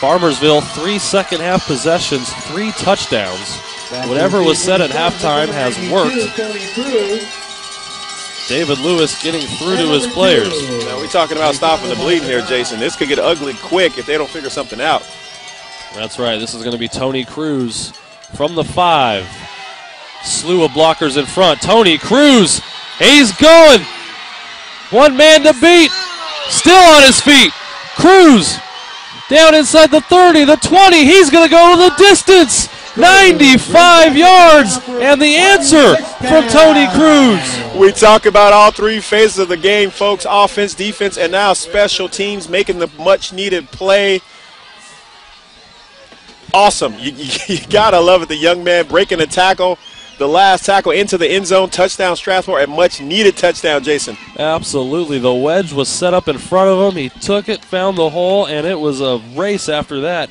Farmersville, three second half possessions, three touchdowns. Whatever was said at halftime has worked. David Lewis getting through to his players. Now we're talking about stopping the bleeding here, Jason. This could get ugly quick if they don't figure something out. That's right. This is going to be Tony Cruz from the five. Slew of blockers in front. Tony Cruz, he's going. One man to beat. Still on his feet. Cruz down inside the 30, the 20. He's going to go to the distance. 95 yards. And the answer from Tony Cruz. We talk about all three phases of the game, folks offense, defense, and now special teams making the much needed play. Awesome. You, you, you got to love it. The young man breaking a tackle, the last tackle into the end zone, touchdown Strathmore, a much needed touchdown, Jason. Absolutely. The wedge was set up in front of him. He took it, found the hole, and it was a race after that.